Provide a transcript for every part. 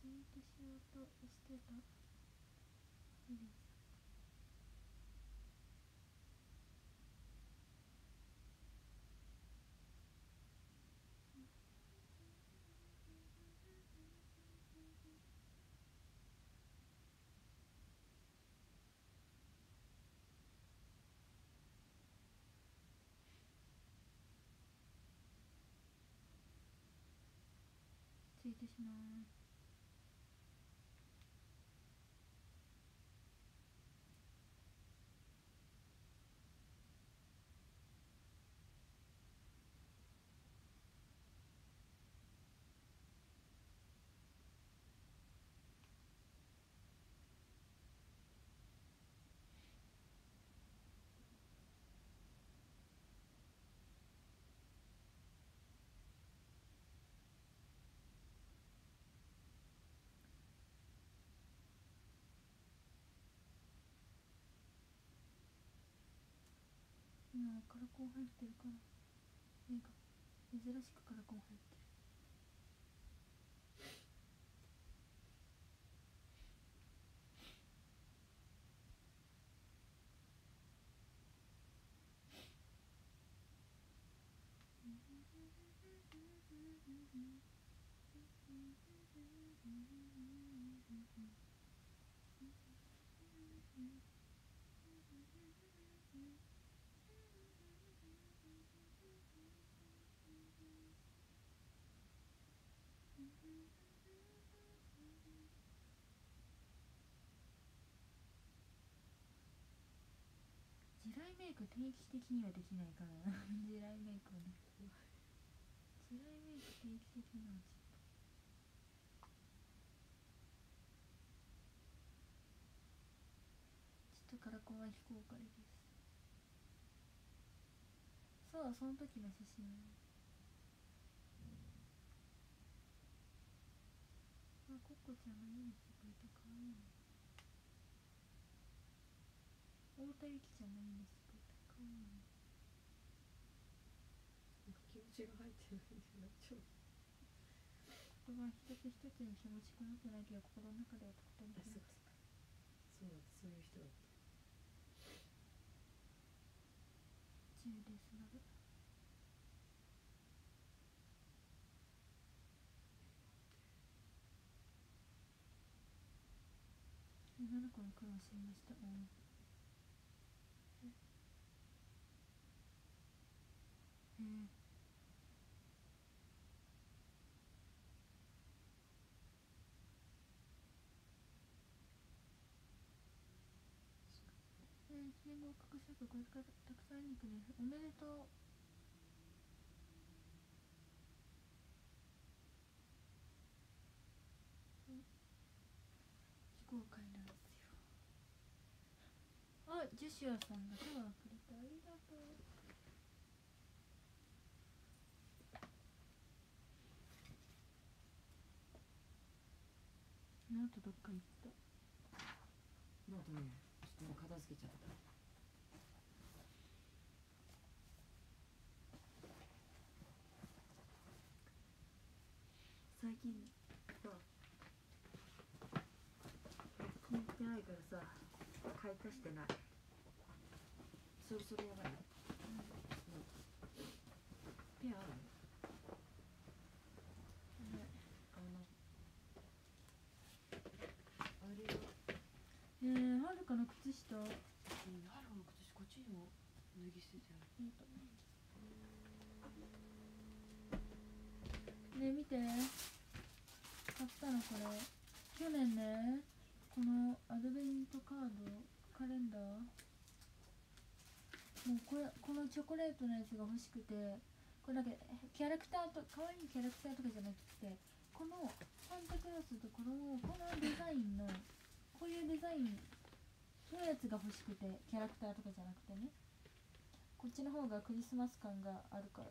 ツイートしようとしてた？リリーさんツイートします今カラコン入ってるから目が珍しくカラコン入ってる地雷メイク定期的にはできないからな地雷メイクはね地雷メイク定期的にはちょっとちょっとカラコンは非公開です。そうその時の写真あコッコちゃんがいいねしてくれてかわいいね太田ゆきちゃんがいいねし気持ちが入ってないんでなっちゃう言葉一つ一つに気持ちこもってなきゃ心の中ではとことんあそうかそうだそういう人だった中ですなる女の子の苦労を知りました？うん。えええー、1年合格したくこれからたくさん。に行くねおめでとう非公開なん。ですよあジュシアさん。が手話くれてありがとうノートどっか行った？なんとねちょっともう片付けちゃった。最近さ気に入ってないからさ買い足してない。それそれやばいよ、ペアあるあのあれはえー、はるかの靴下。うん、ハローの靴こっちにも脱ぎ捨ててある。ね見て。買ったのこれ。去年ねこのアドベントカードカレンダー。もうこれこのチョコレートのやつが欲しくて。これなんかキャラクターと可愛いキャラクターとかじゃなくてこのサンタクロースとこのこのデザインのこういうデザインのやつが欲しくてキャラクターとかじゃなくてね。こっちの方がクリスマス感があるから。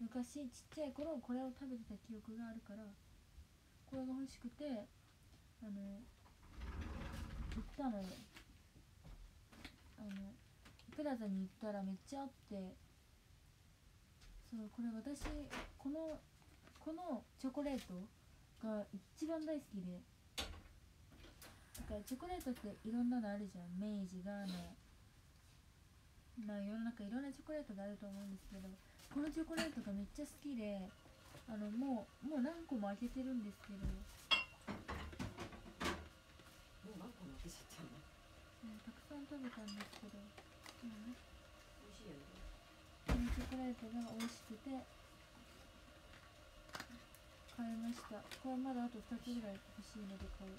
昔ちっちゃい頃これを食べてた記憶があるからこれが欲しくてあの行ったのよ。あのプラザに行ったらめっちゃあってそうこれ私このこのチョコレートが一番大好きで。だからチョコレートっていろんなのあるじゃん。明治ガーナまあ世の中いろんなチョコレートがあると思うんですけどこのチョコレートがめっちゃ好きであのもうもう何個も開けてるんですけど、もう何個負けちゃったの？うんたくさん食べたんですけど、うん、美味しいよね。このチョコレートが美味しくて買いました。これまだあと2つぐらい欲しいので買う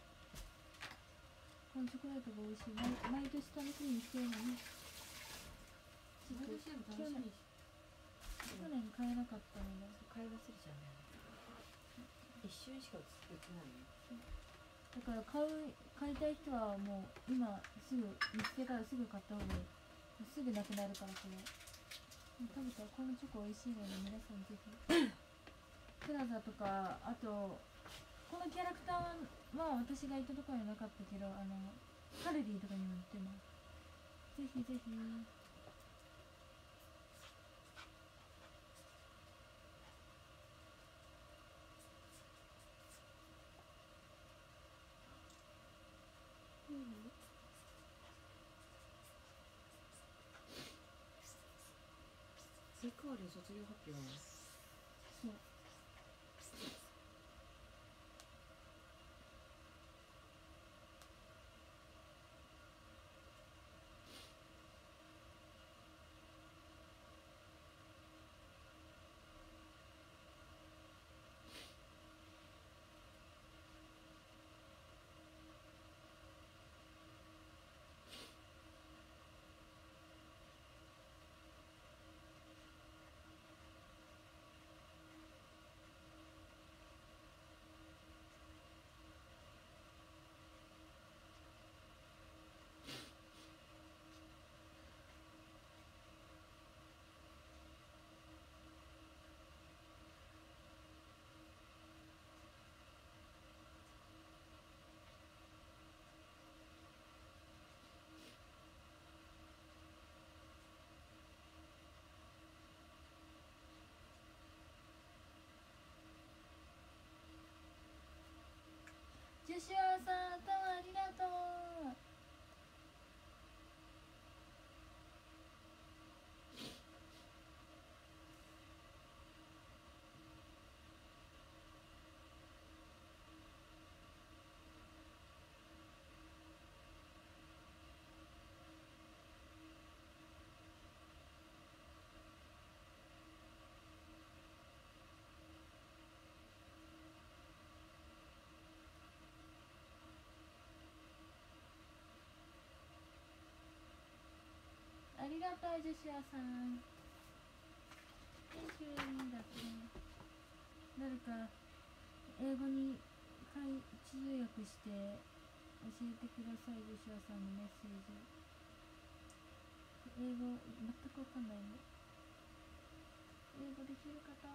このチョコレートが美味しい。毎毎年楽しみにしてるのに。ちょっと毎年でも楽しみにし去年買えなかったので買い忘れちゃうね一瞬しか売ってないよだから買う買いたい人はもう今すぐ見つけたらすぐ買った方がいい。すぐなくなるからこれ食べたらこのチョコ美味しいので皆さんぜひプラザとかあとこのキャラクターは私が行ったところにはなかったけどあのカルディとかにも売ってます。ぜひぜひ。セカール卒業発表そうありがとうジュシアさん。Thank you だって。誰か英語に解通訳して教えてくださいジュシアさんのメッセージ。英語全くわかんないの。英語できる方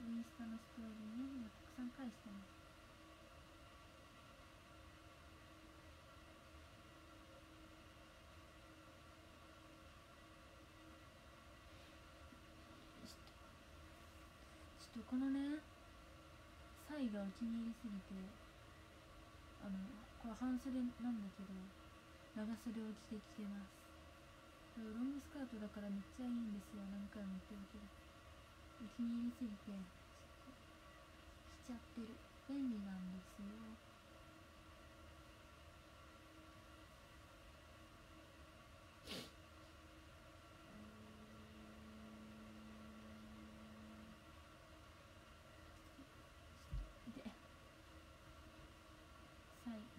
インスタのストーリーね今たくさん返してますちちょっとこのねサイがお気に入りすぎてあのこれ半袖なんだけど長袖を着て着てます。ロングスカートだからめっちゃいいんですよ。何回も言ってるけどお気に入りすぎてちょっと着ちゃってる。便利なんですよでサイ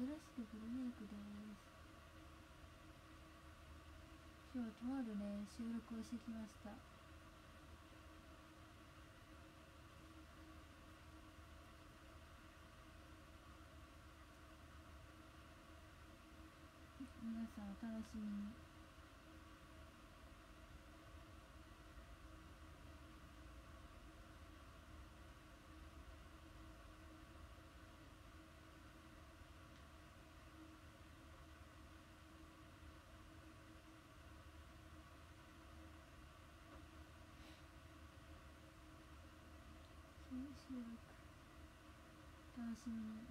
珍しくフルメイクです。今日はとあるね収録をしてきました。皆さんお楽しみに。収録楽しみに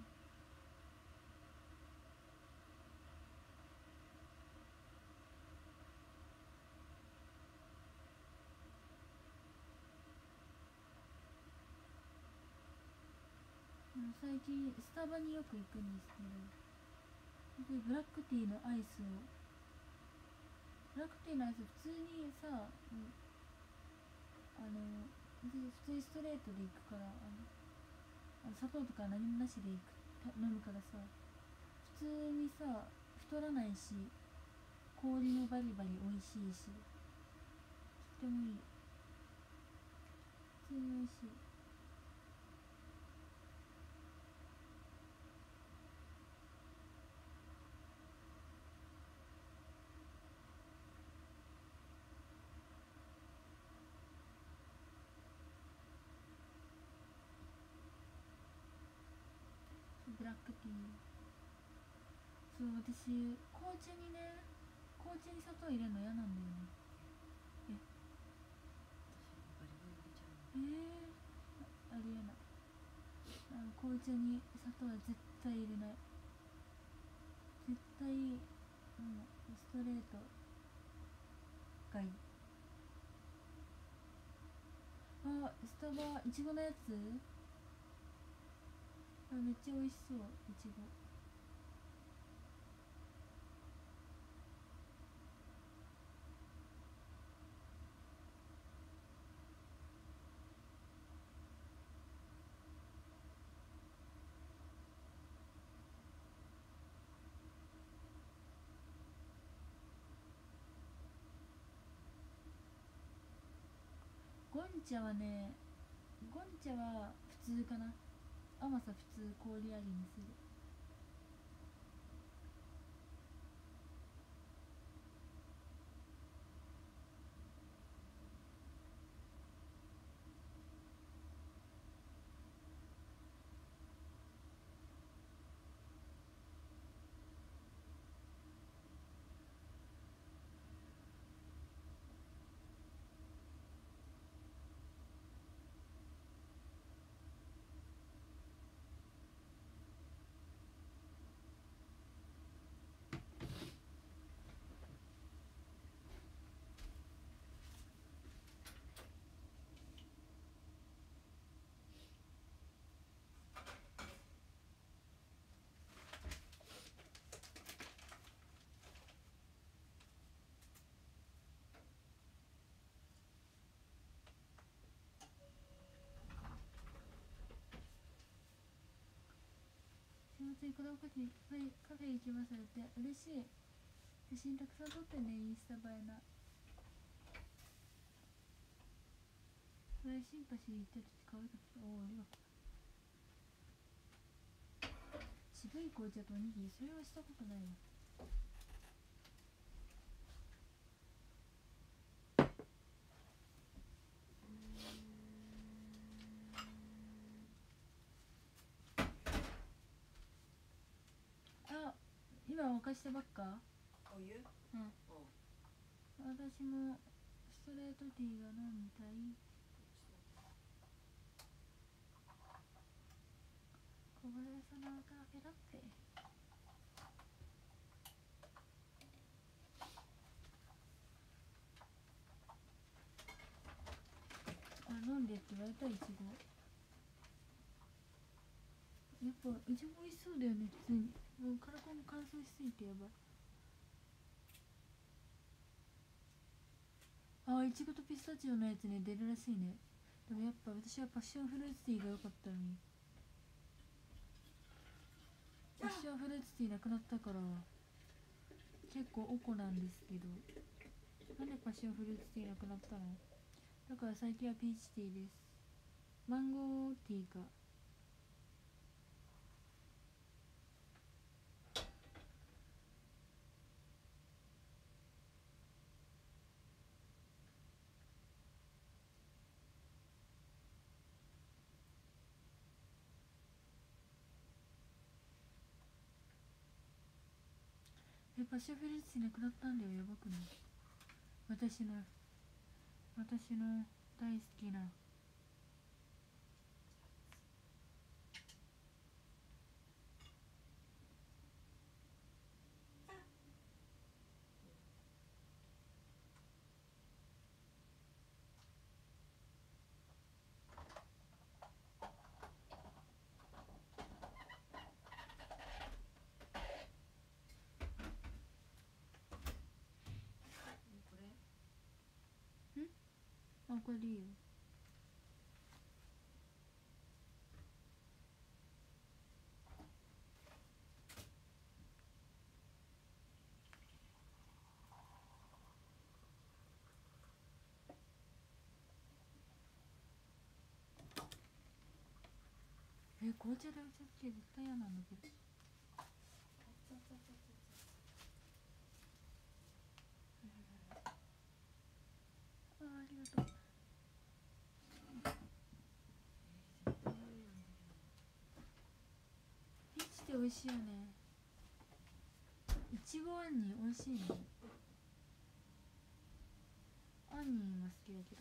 最近スタバによく行くんですけどでブラックティーのアイスをブラックティーのアイス普通にさ、あの普通にストレートで行くからあのあの砂糖とか何もなしで行く飲むからさ。普通にさ太らないし氷もバリバリ美味しいしとってもいい。普通に美味しいブラックティーそう私紅茶にね紅茶に砂糖入れるの嫌なんだよね。私バリバリ入れちゃう。えー、ありえない。あ紅茶に砂糖は絶対入れない。絶対もうストレートがいい。あスタバいちごのやつ？あめっちゃ美味しそういちご。ゴンチャはねゴンチャは普通かな。甘さ普通氷味にする。すいません子供たちいっぱいカフェ行きますって嬉しい。写真たくさん撮ってねインスタ映えな。それシンパシー行った時可愛かった。おおありがとう。渋い紅茶とおにぎりそれはしたことないわあ今沸かしたばっか？お湯？うん。お私もストレートティーが飲みたい。こぼれそのカフェラテあ飲んでって言われたいちごやっぱいちご美味しそうだよね普通に。もう体も乾燥しすぎてやばい。あいちごとピスタチオのやつね出るらしいね。でもやっぱ私はパッションフルーツティーが良かったのに。パッションフルーツティーなくなったから結構おこなんですけど。なんでパッションフルーツティーなくなったの？だから最近はピーチティーです。マンゴーティーか。えパッションフルーツなくなったんだよやばくない？私の私の大好きなあこれでいいよ。え紅茶でお茶漬け絶対嫌なんだけどあありがとうピーチって美味しいよね。いちごあんに美味しいね。あんにも好きだけど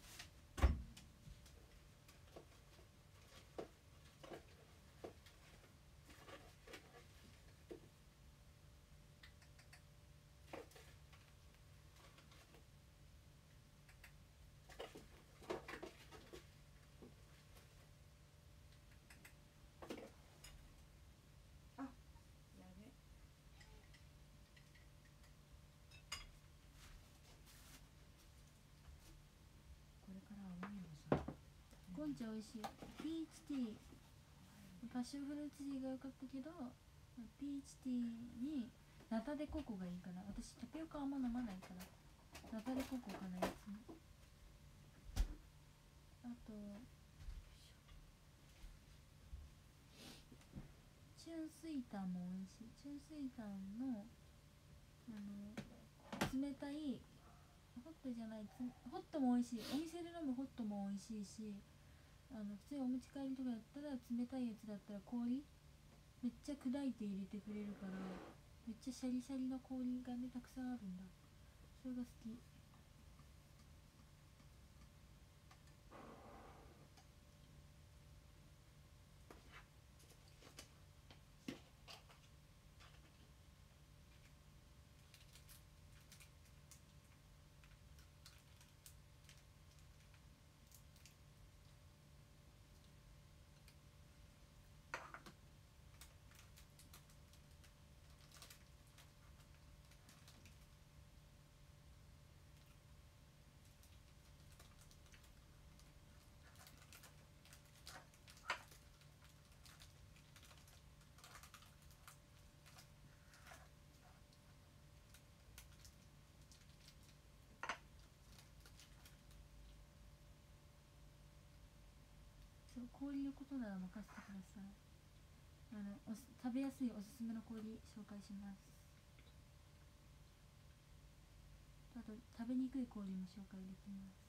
やべこれからは海のさゴンチャ美味しい。ピーチティーパッションフルーツティーが良かったけどピーチティーにナタデココがいいかな。私タピオカあんま飲まないから。ナタデココかないつもあとチュンスイタンも美味しい。チュンスイタンのあの冷たいホットじゃないホットも美味しい。お店で飲むホットも美味しいし。あの普通にお持ち帰りとかだったら冷たいやつだったら氷めっちゃ砕いて入れてくれるからめっちゃシャリシャリの氷がねたくさんあるんだ。それが好き。氷のことなら任せてください。あのおす食べやすいおすすめの氷紹介します。あと食べにくい氷も紹介できます。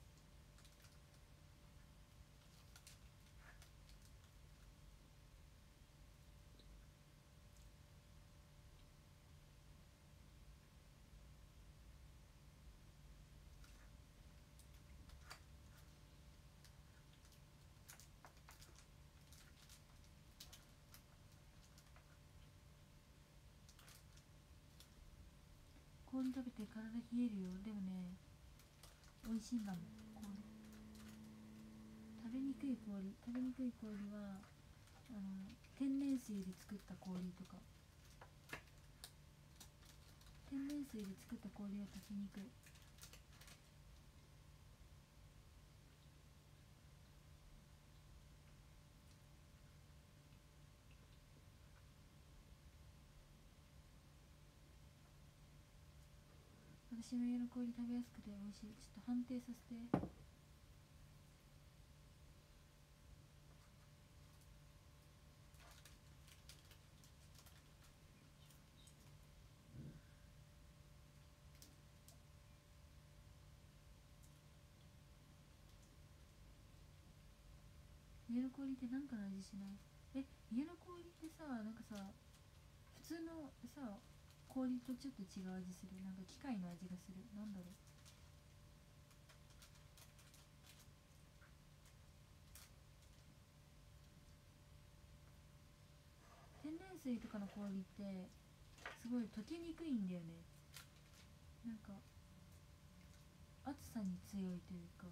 氷食べて体冷えるよ。でもね美味しいんだもん。氷食べにくい氷。食べにくい氷はあの天然水で作った氷とか。天然水で作った氷は炊きにくい。私の家の氷食べやすくて美味しい。ちょっと判定させて。家の氷ってなんかの味しない？え家の氷ってさなんかさ普通のさ氷とちょっと違う味する。なんか機械の味がする。なんだろう。天然水とかの氷ってすごい溶けにくいんだよね。なんか暑さに強いというか。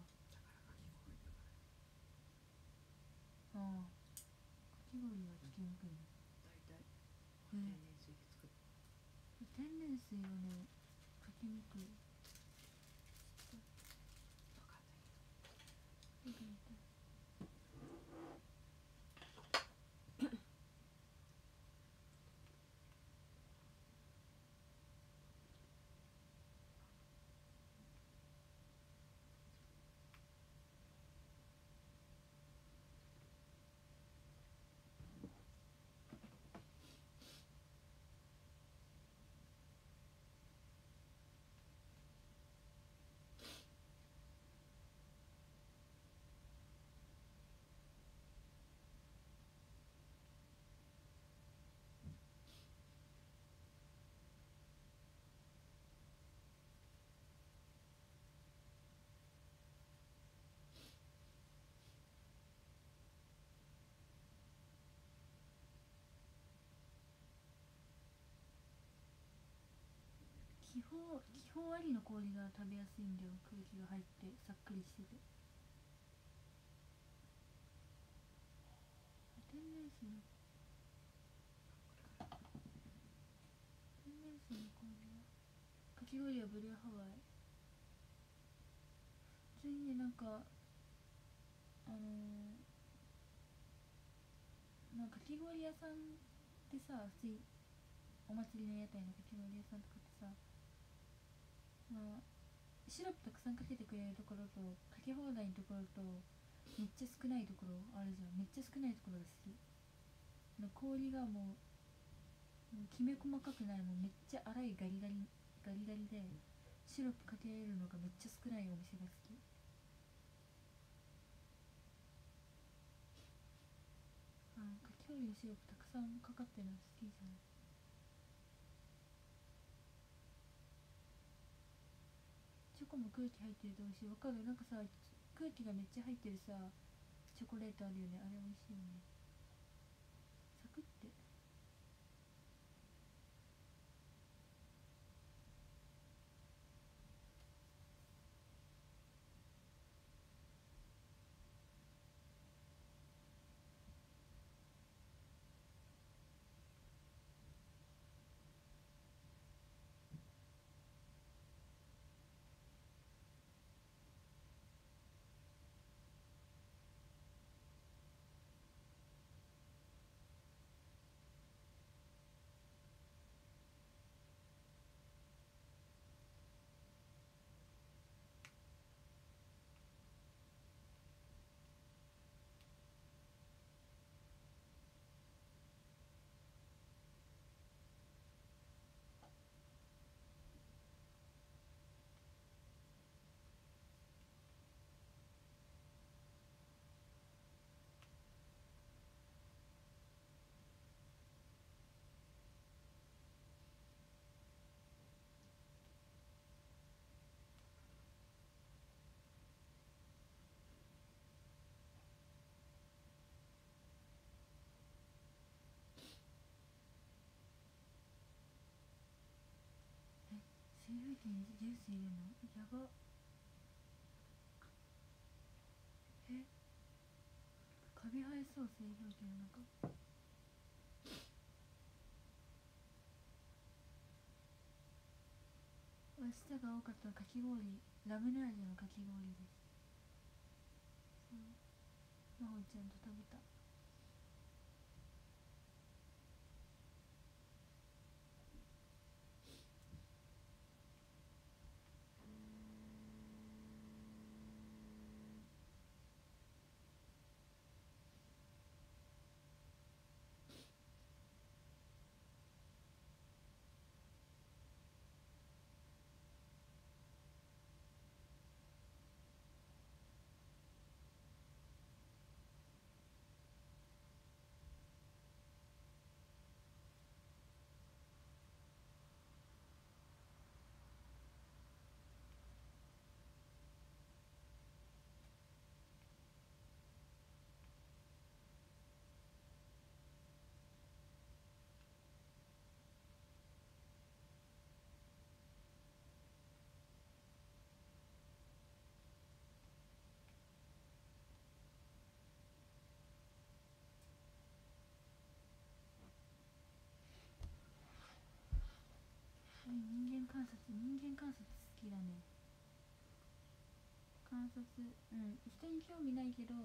ああかき氷は溶けにくいね。大体うん天然水をねかけにくい。気泡気泡ありの氷が食べやすいんだよ。空気が入ってさっくりしてて。天然水の天然水の氷はかき氷はブルーハワイ普通にねなんかあのーなんかかき氷屋さんってさ普通お祭りの屋台のかき氷屋さんとかってさまあシロップたくさんかけてくれるところとかけ放題のところとめっちゃ少ないところあるじゃん。めっちゃ少ないところが好き。氷がもうきめ細かくないもうめっちゃ粗いガリガリガリガリでシロップかけれるのがめっちゃ少ないお店が好き。あかき氷のシロップたくさんかかってるの好きじゃん。チこも空気入ってると美味しい。わかる。なんかさ空気がめっちゃ入ってるさチョコレートあるよね。あれ美味しいよね。サクって。製氷機にジュース入れるのやばえカビ生えそう製氷機の中明日が多かったかき氷。ラムネ味のかき氷です。そう。まほちゃんと食べた。察。うん。人に興味ないけど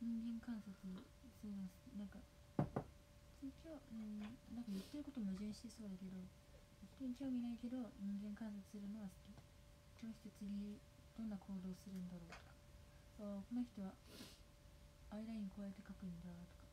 人間観察するのなんか人に興うん。なんか言ってること矛盾してそうだけど人に興味ないけど人間観察するのは好き。この人次どんな行動するんだろうとか。あこの人はアイラインこうやって描くんだとか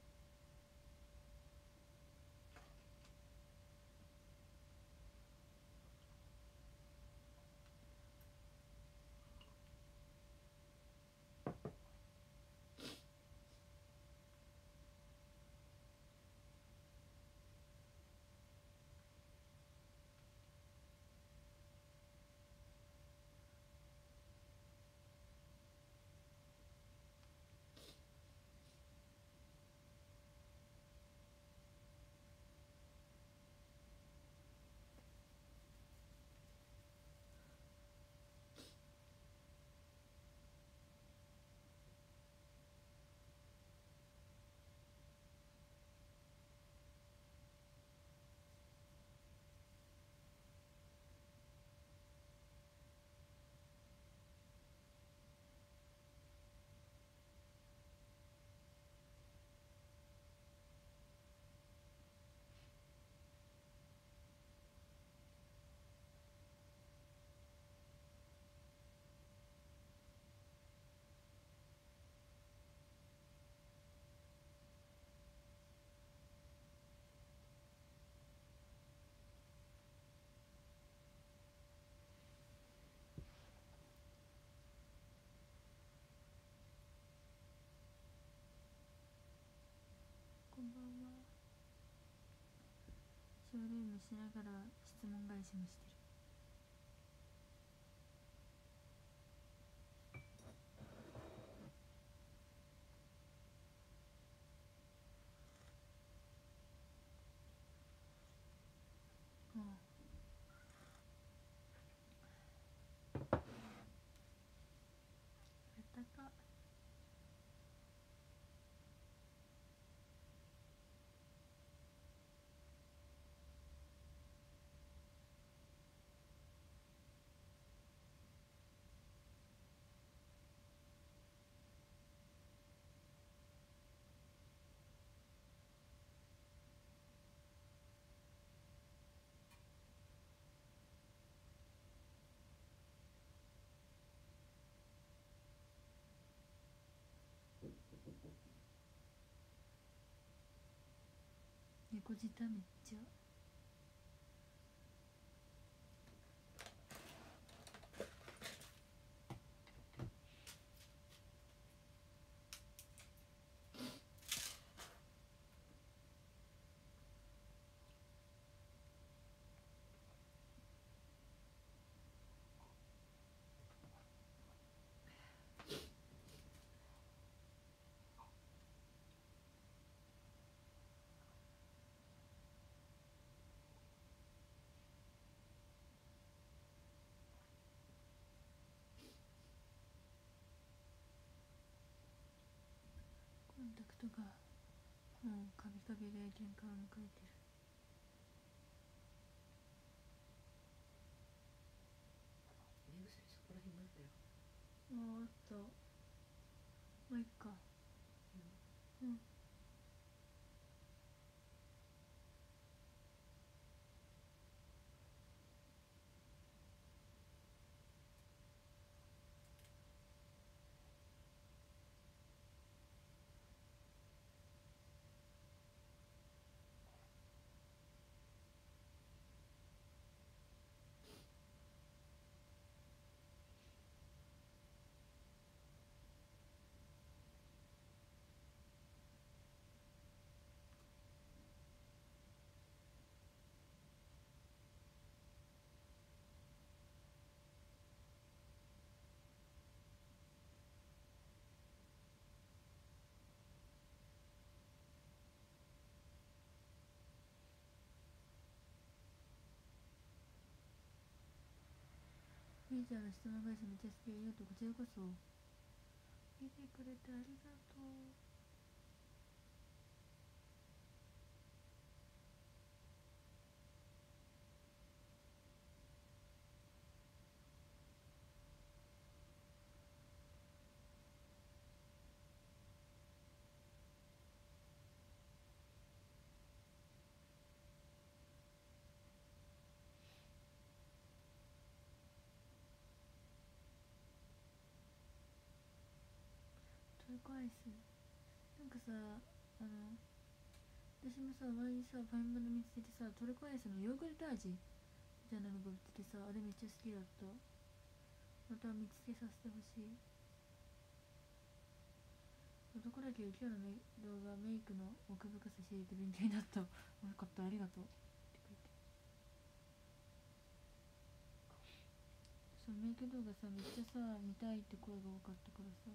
こんばんはショールームしながら質問返しもしてるあああったか猫舌めっちゃ。コンタクトがもうカビカビで限界を迎えてる。目薬そこら辺にあったよ。ああった。まあいっか。うんみーちゃんの質問返しめっちゃ好きありがとうこちらこそ見てくれてありがとう。ルコアイスなんかさあの私もさ前にさファインバンド見つけてさトルコアイスのヨーグルト味みたいなのが売っててさあれめっちゃ好きだった。また見つけさせてほしい。男だけど今日の動画メイクの奥深さ知れて勉強になった。よかったありがとう。そうメイク動画さめっちゃさ見たいって声が多かったからさ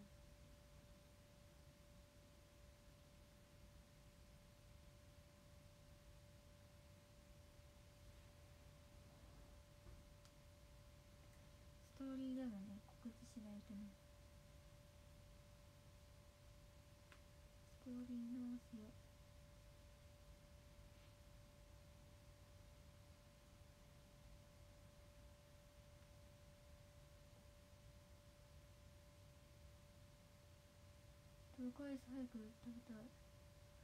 ストーリーでもね告知しないとねストーリーのますよトルコアイス早く食べたい。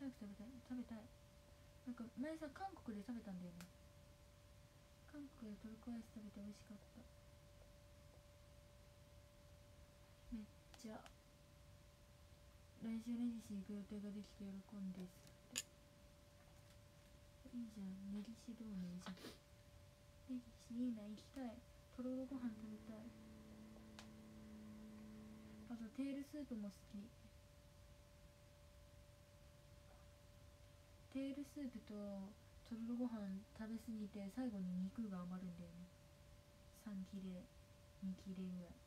早く食べたい。食べたい。なんか前さ韓国で食べたんだよね。韓国でトルコアイス食べて美味しかった。めっちゃ来週ネギシ行く予定ができて喜んですいいじゃん。ネギシ同盟じゃん。ネギシいいな行きたい。とろろご飯食べたい。あとテールスープも好き。テールスープととろろご飯食べ過ぎて最後に肉が余るんだよね。3切れ2切れぐらい。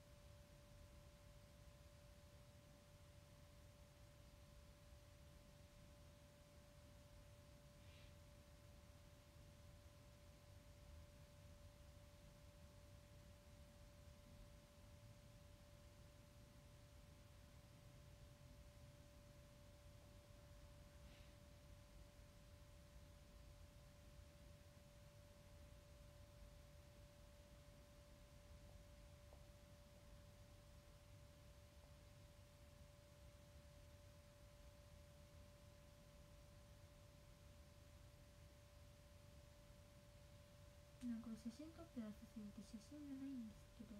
なんか写真撮ってなさすぎて写真がないんですけど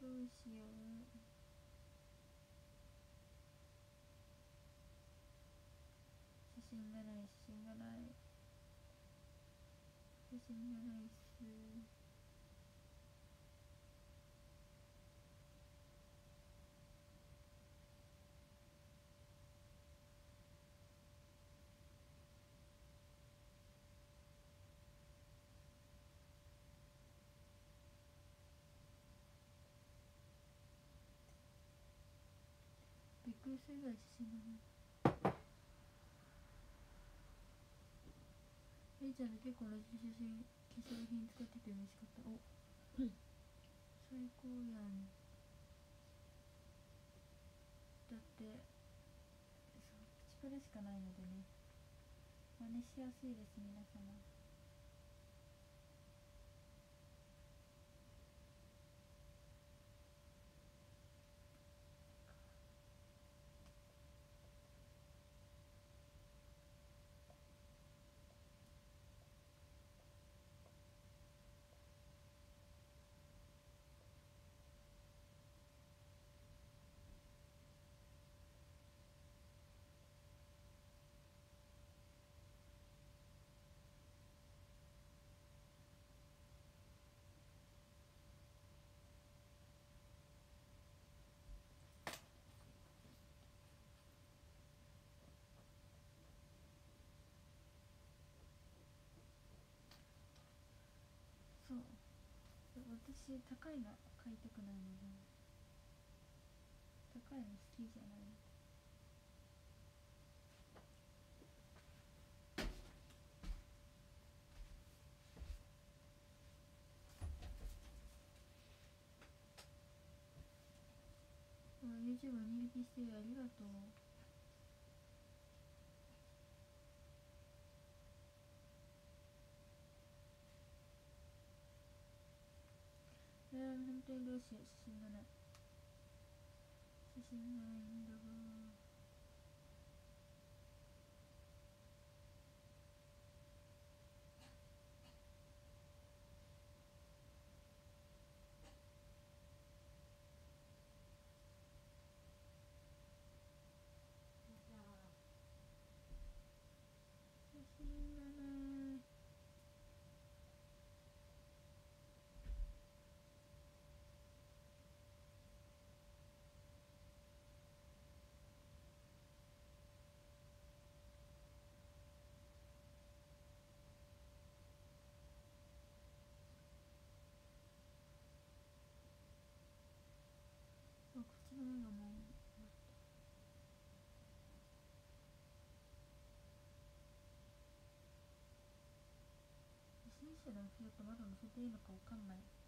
どうしよう。写真がない写真がない。写真がないっす。びっくりするぐらい写真がないえいちゃんと結構同じ写真化粧品使ってて嬉しかった？お。最高やん。だってそうプチプラしかないのでね。真似しやすいです皆様そうそう私高いの買いたくないので高いの好きじゃない。うん YouTube 入力してありがとうえー、本当にどうしよう写真がない。写真ないんだが。やっぱまだ乗せていいのかわかんない。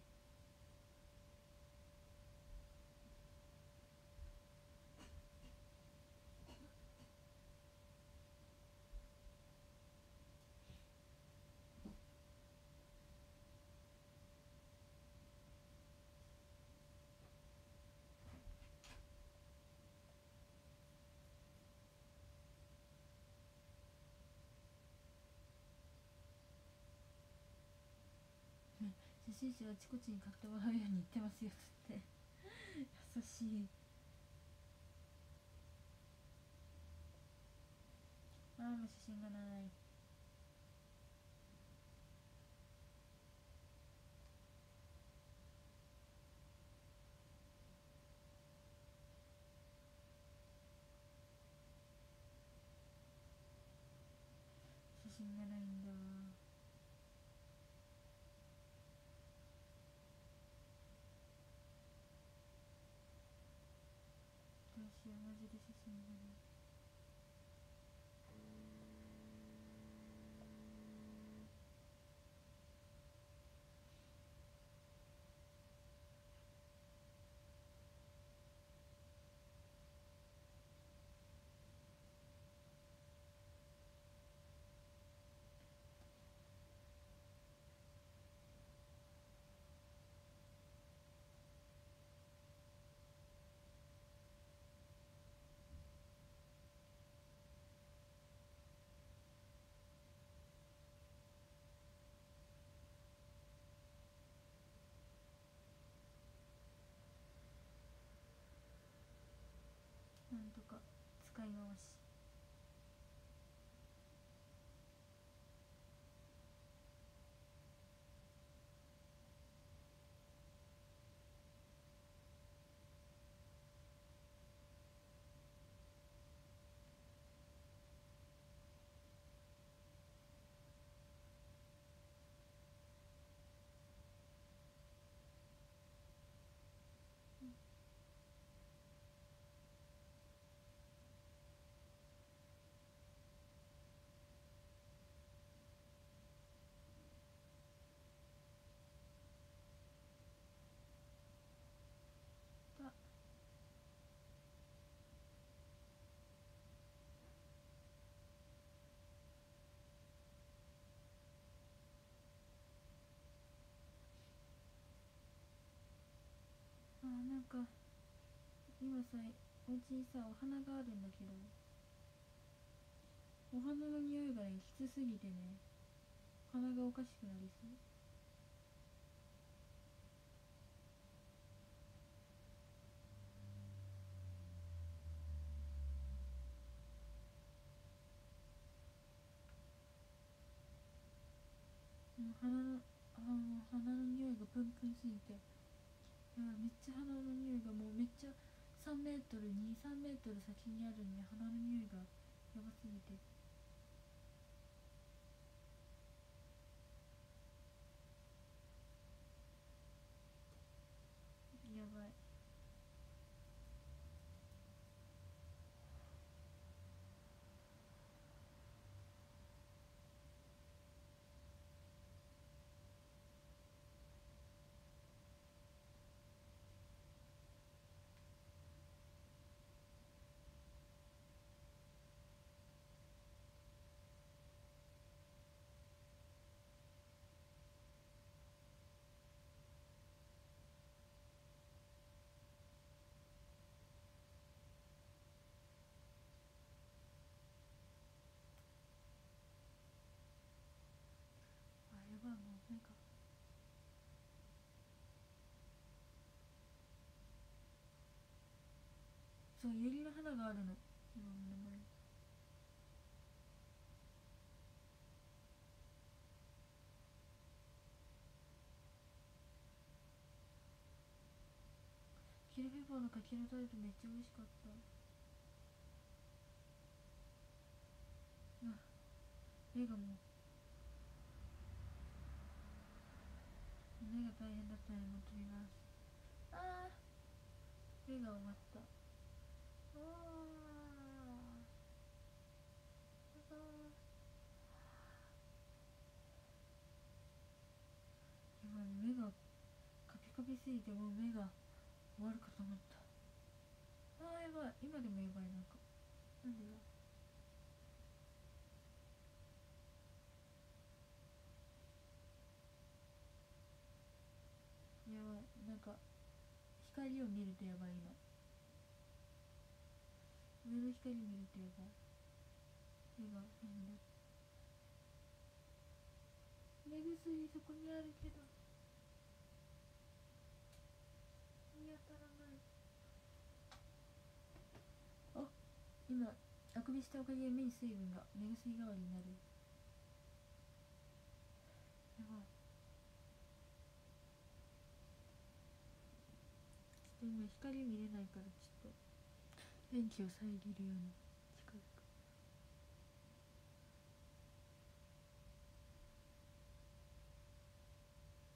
しいしあちこちに買ってもらうように言ってますよって。優しい。ああもう写真がない写真がないんだどうしようマジで写真がないなんとか使い回し。か。今さお家にさお花があるんだけど。お花の匂いがねきつすぎてね鼻がおかしくなりそう。鼻のあーもう鼻の匂いがプンプンすぎていやめっちゃ鼻の匂いがもうめっちゃ3メートル23メートル先にあるのに鼻の匂いがやばすぎてやばいあやばいもうなんかそうユリの花があるの。キルペッパーのかきのタルトめっちゃ美味しかった。あ目がもう。目が大変だったのでもう飛びますあー。目が終わったあーあーかびすぎてもう目が終わるかと思った。あーやばい。今でもやばいなんか。なんでだ？やばい。なんか光を見るとやばい今。上の光見るとやばい。目が変になる目薬そこにあるけど見当たらない。あ今あくびしたおかげで目に水分が目薬代わりになる。やばい。ちょっと今光見れないから電気を遮るように近づく。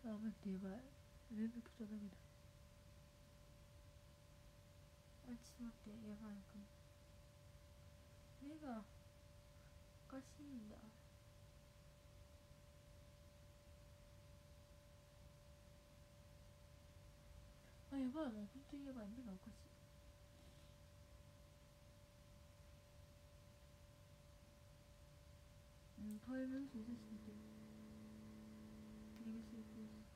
あ待ってやばい連絡とダメだあちょっと待ってやばいかも目がおかしいんだあやばいもう本当にやばい。目がおかしい。うん顔色の嘘出してみて目薬コース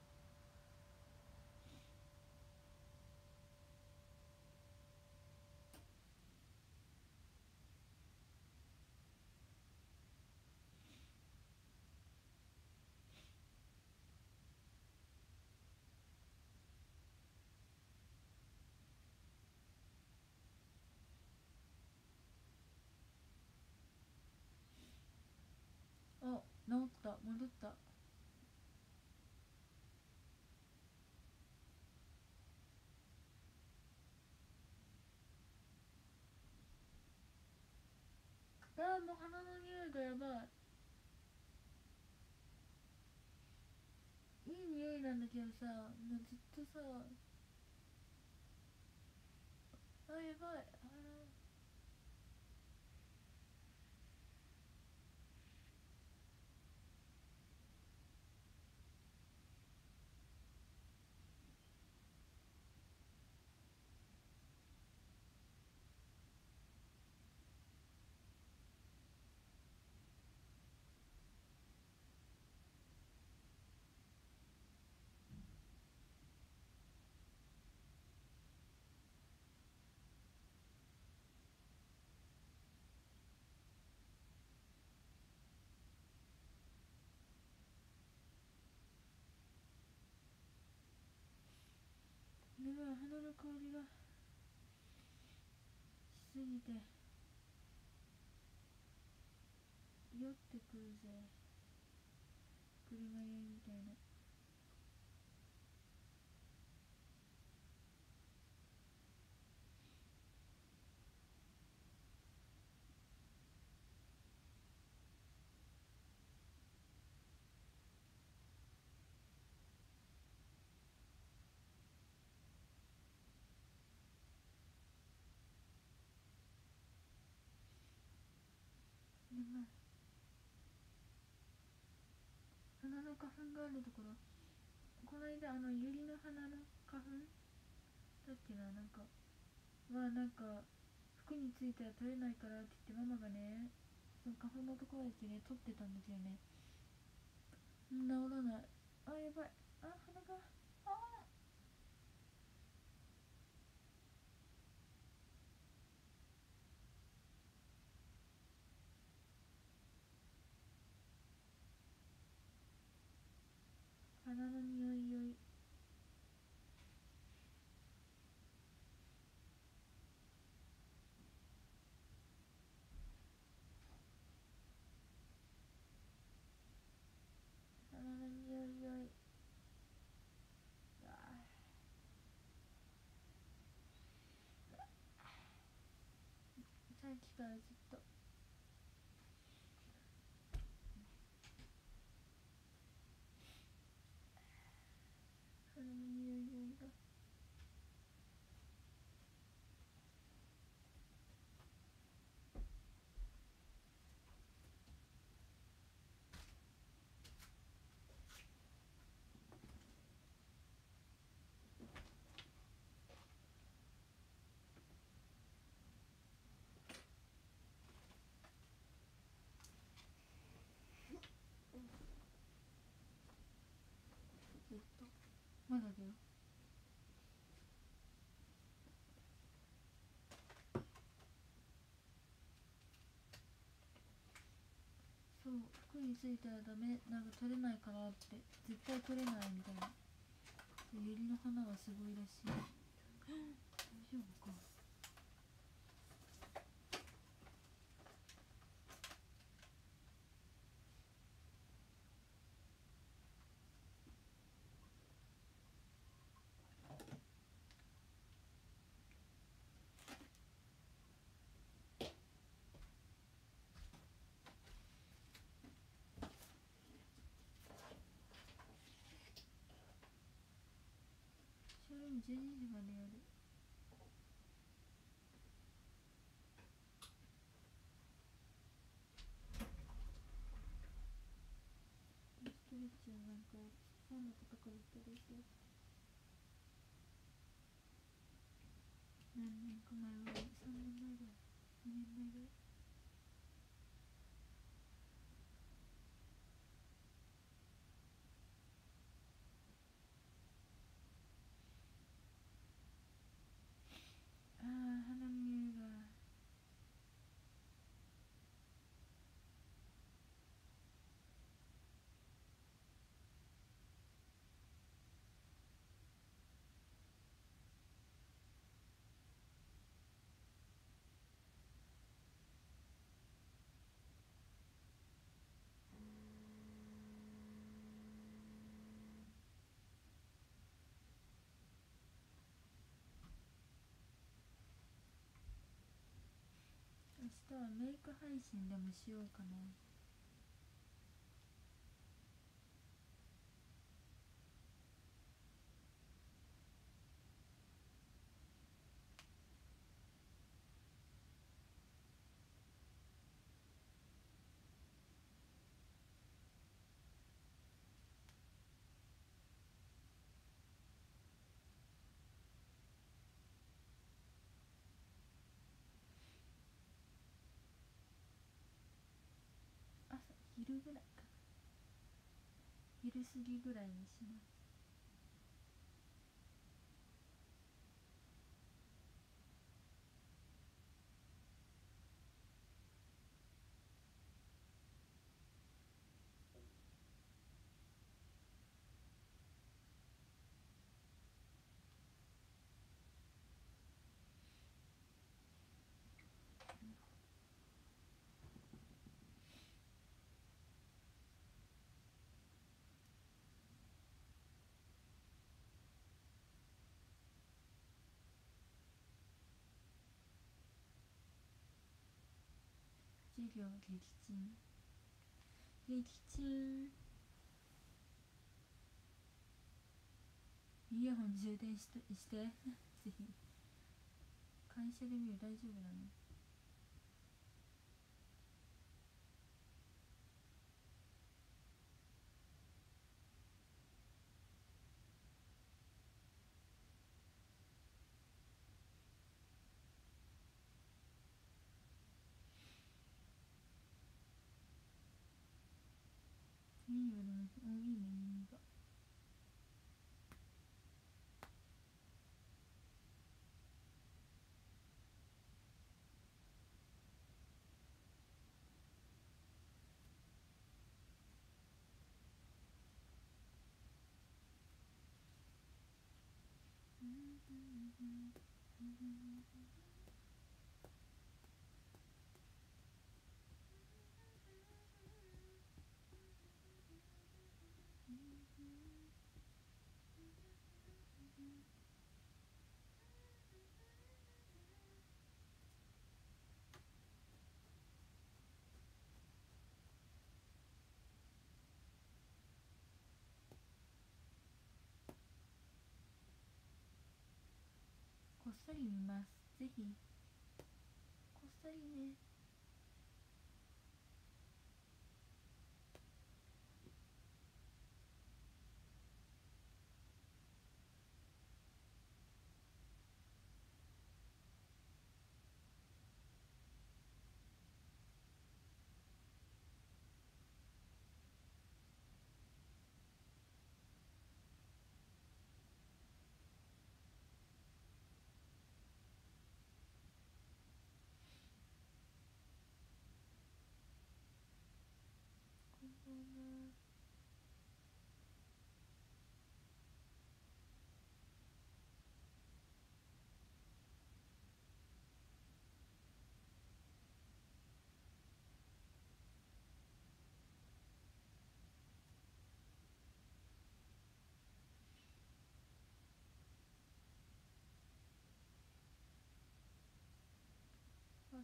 あ治った戻った。あーもう鼻の匂いがやばい。いい匂いなんだけどさもうずっとさ。あやばいーやばい鼻の香りがしすぎて。酔ってくるぜ。車酔いみたいなやばい鼻の花粉があるところこの間あのユリの花の花粉？だっけななんか。はなんか服については取れないからって言ってママがねその花粉のところだけね取ってたんですよね。治らない。あやばい。あ鼻が鼻の匂いよい。鼻の匂いよい。あーさっきからずっと鼻の匂いよいがまだだよ。そう服についたらダメ。なんか取れないからって。絶対取れないみたいな。でユリの花はすごいらしい。大丈夫か。12時までやる。ストレッチを何回ファンの方からいただいて何年か前ぐらい3年前ぐらい。2年前ぐらい。はメイク配信でもしようかな朝昼ぐらいか昼過ぎぐらいにします。授業撃沈。撃沈。イヤホン充電しとして。ぜひ。会社で見る大丈夫なのいいよでもそり見ます。ぜひ。こっそりね。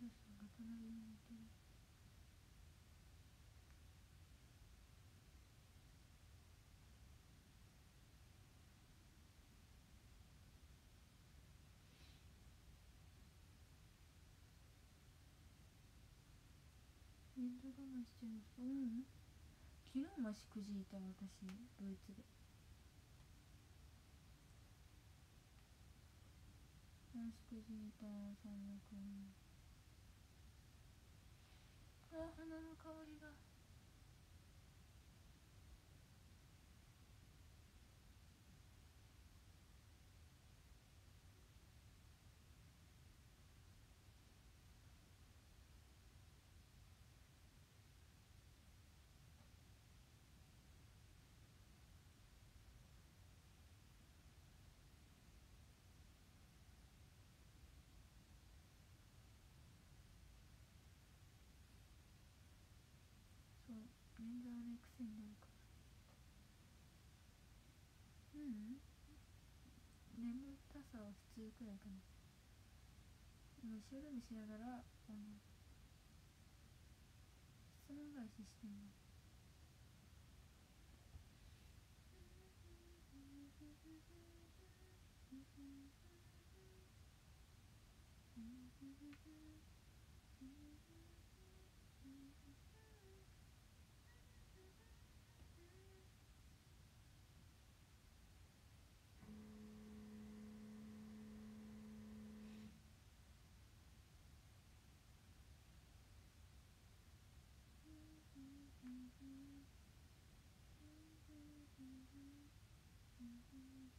ルさん。が隣に寝てる年度我慢しちゃいますうん。昨日もしくじいた私ドイツで。マスクじいたさんのくんあ花の香りがそう捻挫はね癖になるからうん眠たさは普通くらいかな。今後ろにしながらあの質問返ししてんの。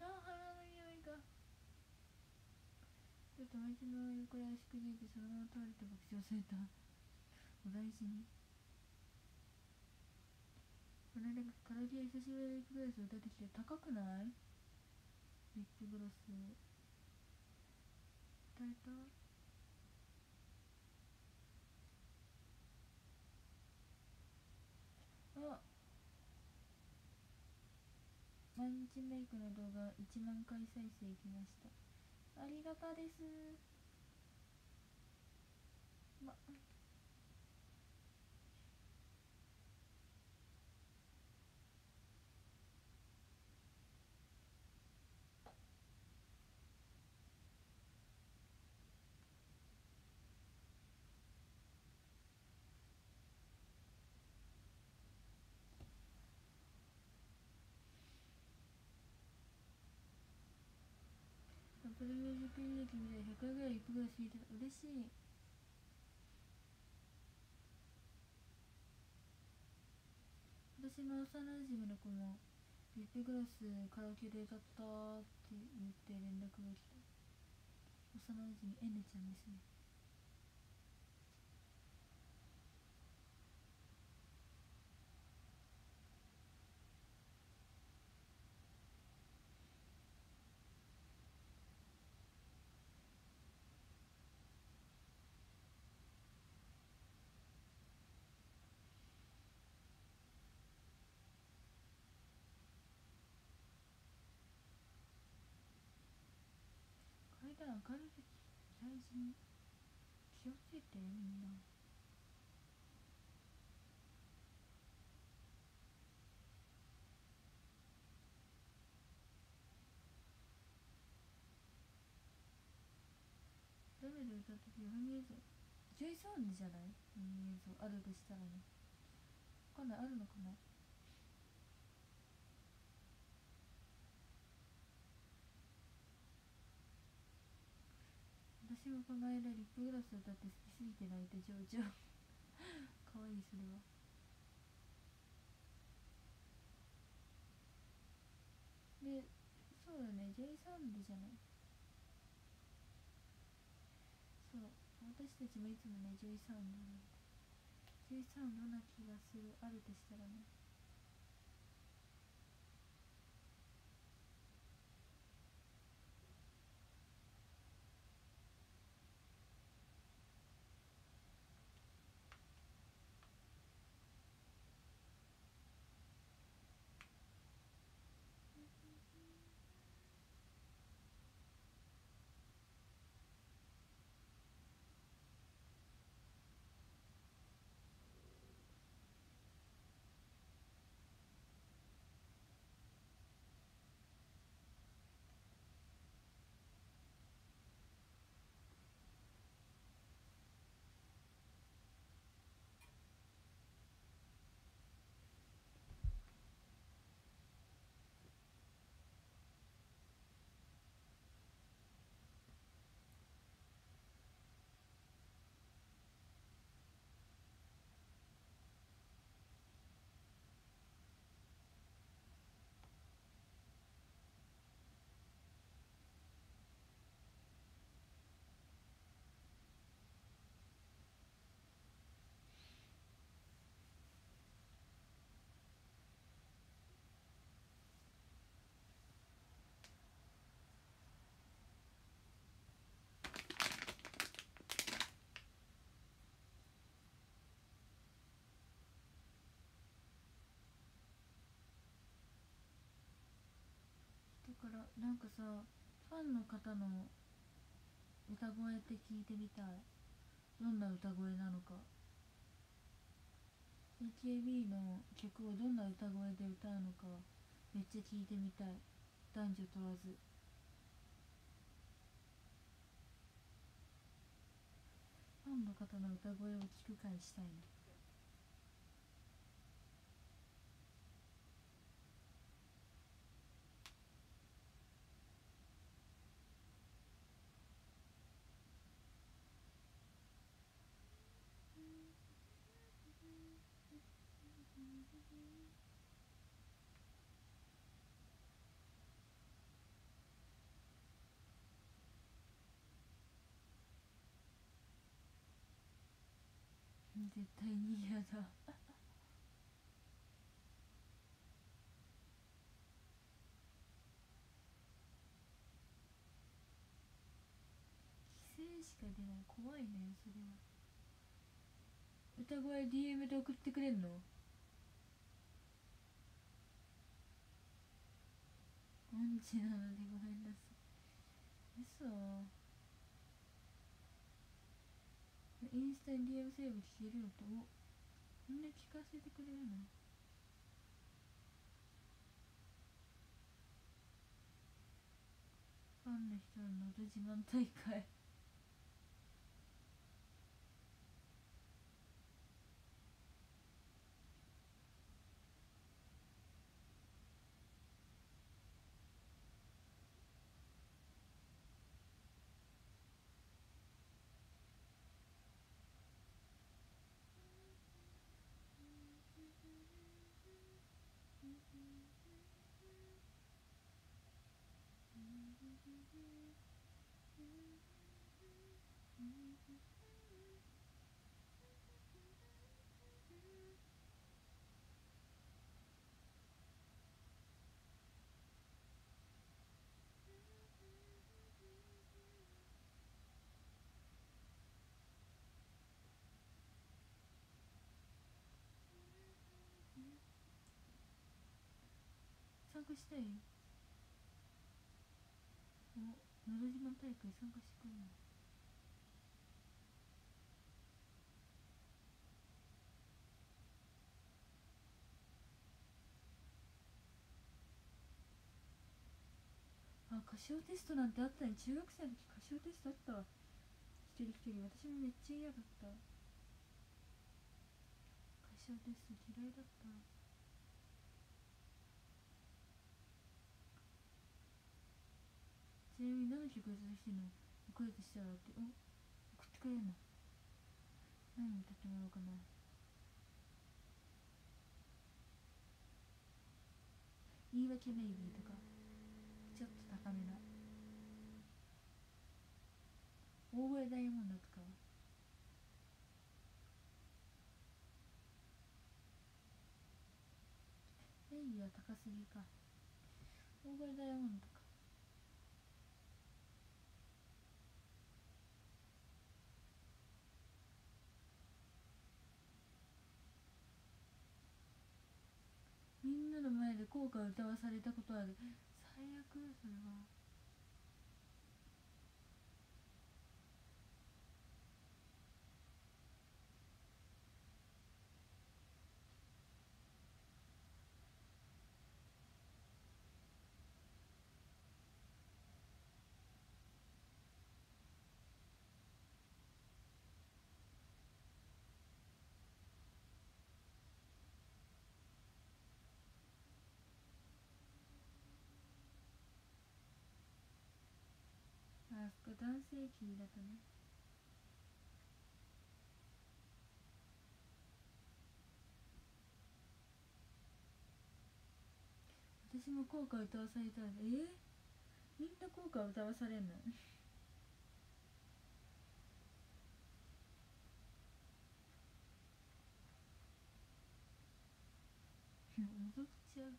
あ鼻の匂いがちょっと友達の横で足くじいてそのまま倒れて爆笑された。お大事に。この間カラオケ久しぶりにリップグロス歌ってきて高くない？リップグロス。歌えたあ。毎日メイクの動画1万回再生いきました。ありがたです。まアップルミュージック履歴みたい100回ぐらいリップグロス弾いてた。嬉しい。私の幼馴染の子もリップグロスカラオケで歌ったって言って連絡が来た。幼馴染 N ちゃんですね。階段上がるとき大事に気をつけてみんな。誰で歌った時本映像 J サウンじゃない？本映像。あるとしたらね。わかんないあるのかな私もこの間リップグロス歌って好きすぎて泣いて情緒かわいいそれ。はでそうだね J サウンドじゃないそう私たちもいつもねジョイサンドなんでジョイサウンドな気がするあるとしたらねだからなんかさファンの方の歌声って聞いてみたい。どんな歌声なのか。AKB の曲をどんな歌声で歌うのかめっちゃ聞いてみたい。男女問わず。ファンの方の歌声を聞く会したいね。絶対に嫌だ。規制しか出ない。怖いねそれは。歌声 DM で送ってくれんの？アンチなのでごめんなさい。嘘。インスタに DM セーブ聞けるのとおみんな聞かせてくれるの？ファンの人ののど自慢大会。加したい。おのど自慢大会参加してくれるのあ歌唱テストなんてあったね。中学生の時歌唱テストあったわ。一人一人。私もめっちゃ嫌だった。歌唱テスト嫌いだった。ちなみに何してくれたいの送るとしたらって。お？ん送ってくれるの？何歌ってもらおうかな。言い訳ベイビーとか。ちょっと高めな大声ダイヤモンドとかは？ベイは高すぎか。大声ダイヤモンドとか。効果を歌わされたことある。最悪それは。そこ男性キーだとね。私も効果歌わされたらえー、みんな効果歌わされんの？踊っちゃう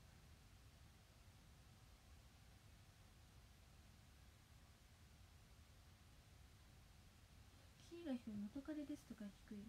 キーが低い元彼ですとか低い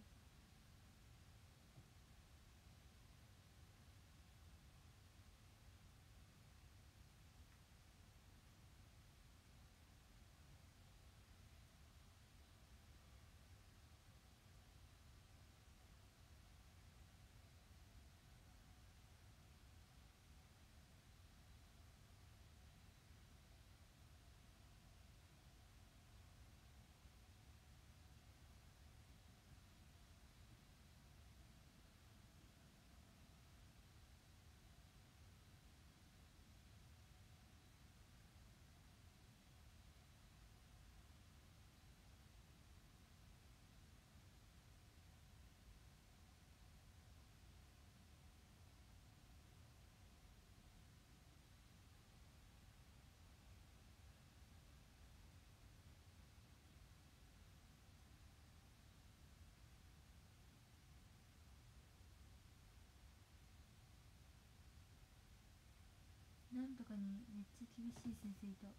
なんとかにめっちゃ厳しい先生いた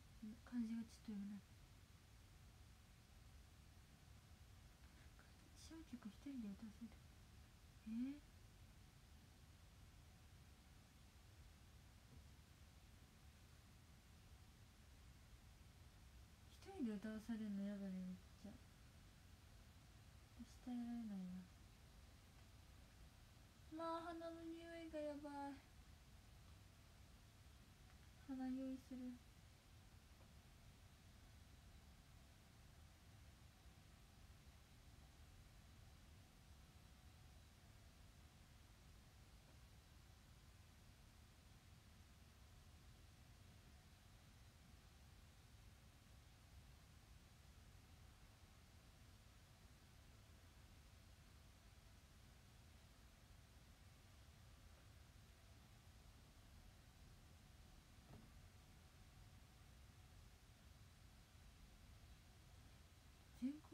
漢字がちょっと読めない小曲一人で歌わせるえー、一人で歌わされるのやだねめっちゃ。私耐えられないな。まあ鼻の匂いがやばい。鼻酔いする。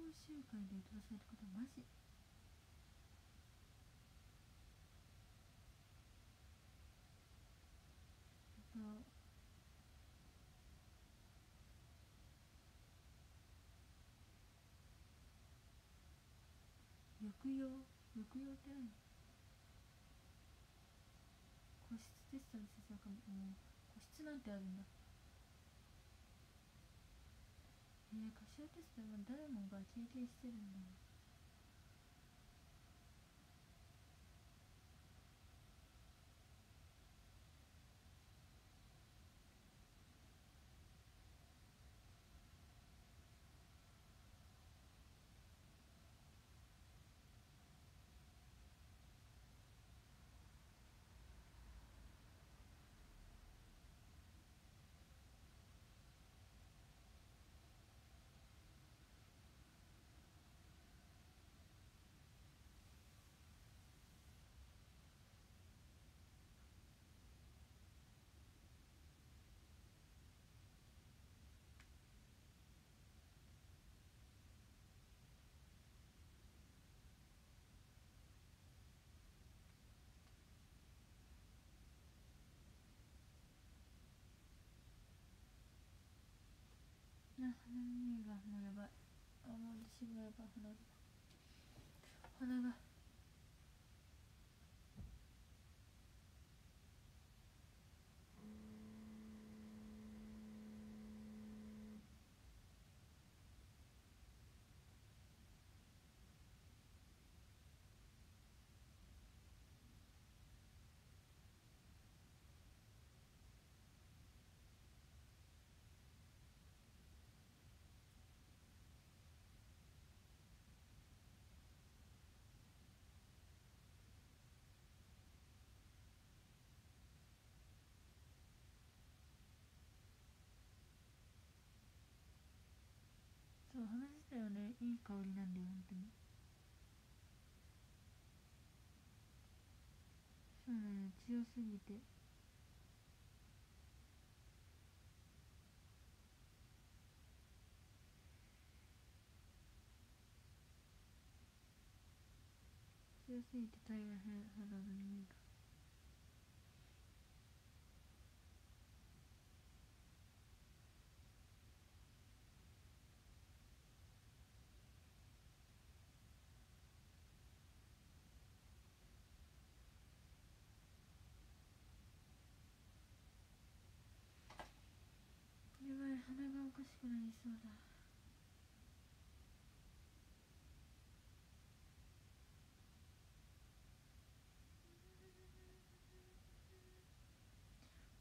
全校集会で歌わされたことマジあと抑揚抑揚って何？個室テストの先生かももう個室なんてあるんだ。えー、カシオテストは誰もが経験し鼻の匂いがもうやばい。あもう私もやばい。鼻が。鼻が。そう話したよね。いい香りなんだよ本当に。そうなの強すぎて。強すぎて大変肌の匂いがやばい鼻がおかしくなりそうだ。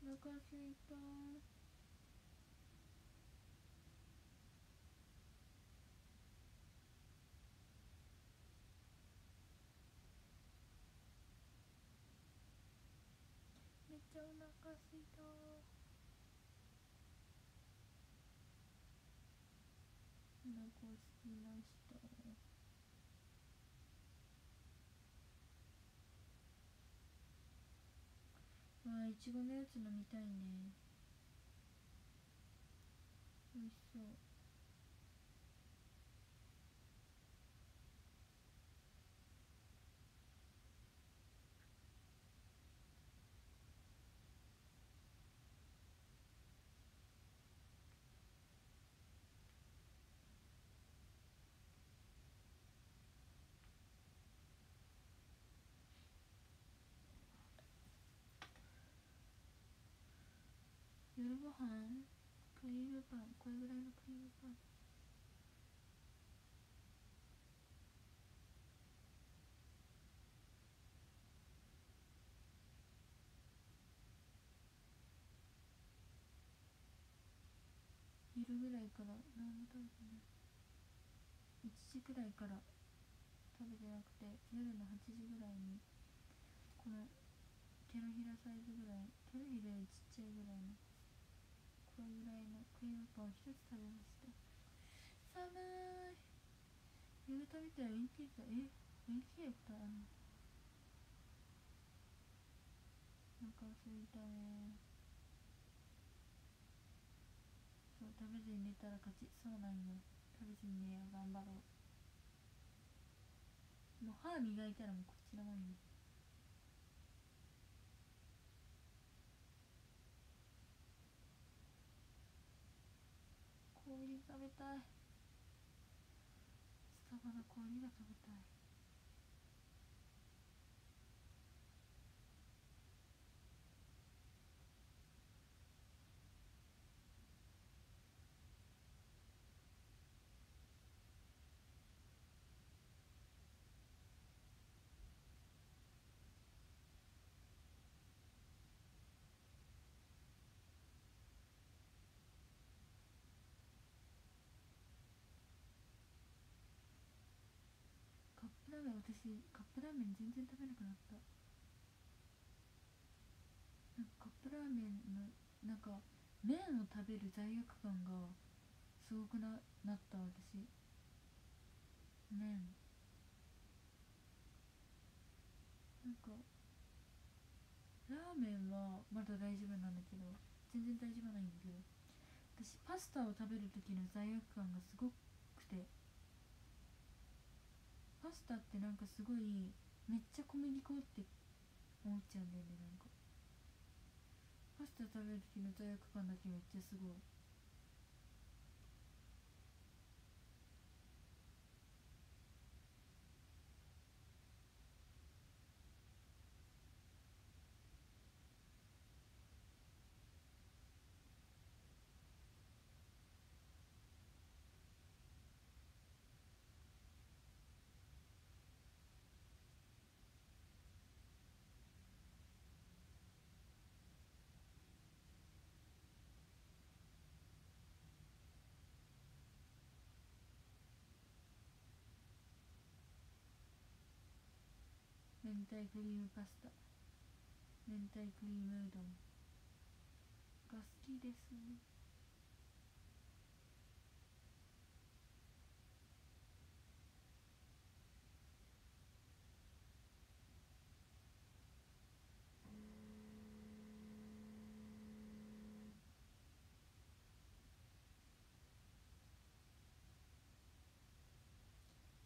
お腹すいた。めっちゃお腹すいたお腹すきましたわあいちごのやつ飲みたいね美味しそう。夜ご飯クリームパンこれぐらいのクリームパン昼ぐらいから何も食べてない1時くらいから食べてなくて夜の8時ぐらいにこの手のひらサイズぐらい手のひらよりちっちゃいぐらいのこれぐらいのクリームパンを一つ食べました。寒い。夜食べたら売り切れたえ売り切れた？あのお腹すいたね。そう食べずに寝たら勝ち。そうなんよ。食べずに寝よう頑張ろう。もう歯磨いたらもうこっちのもんよ氷食べたい。スタバの氷が食べたい。私カップラーメン全然食べなくなった。なんかカップラーメンのなんか麺を食べる罪悪感がすごくななった私。麺。なんかラーメンはまだ大丈夫なんだけど全然大丈夫ないんだけど。私パスタを食べる時の罪悪感がすごくて。パスタってなんかすごいめっちゃ小麦粉って思っちゃうんだよねなんか。パスタ食べる時の罪悪感だけめっちゃすごい。明太クリームパスタ。明太クリームうどん。が好きです。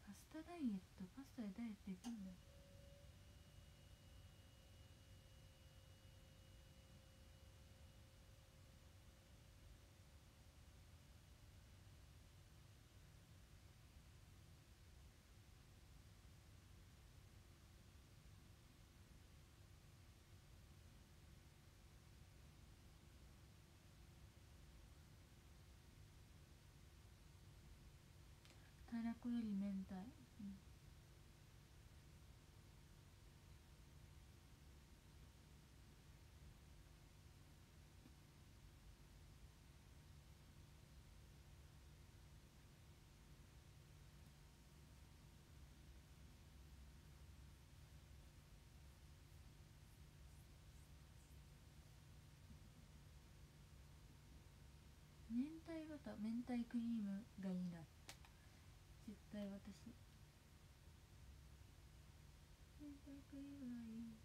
パスタダイエット？パスタでダイエットできるんだよ。らこより明太、うん。明太バター明太クリームがいいな絶対私。明太クリームがいい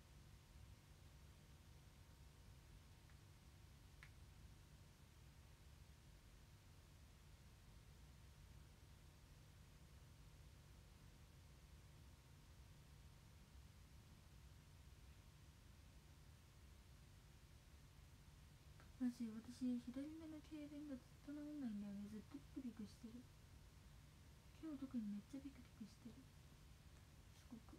マジ私左目の痙攣がずっと治んないんだよね。ずっとピクピクしてる。今日特にめっちゃビクビクしてるすごく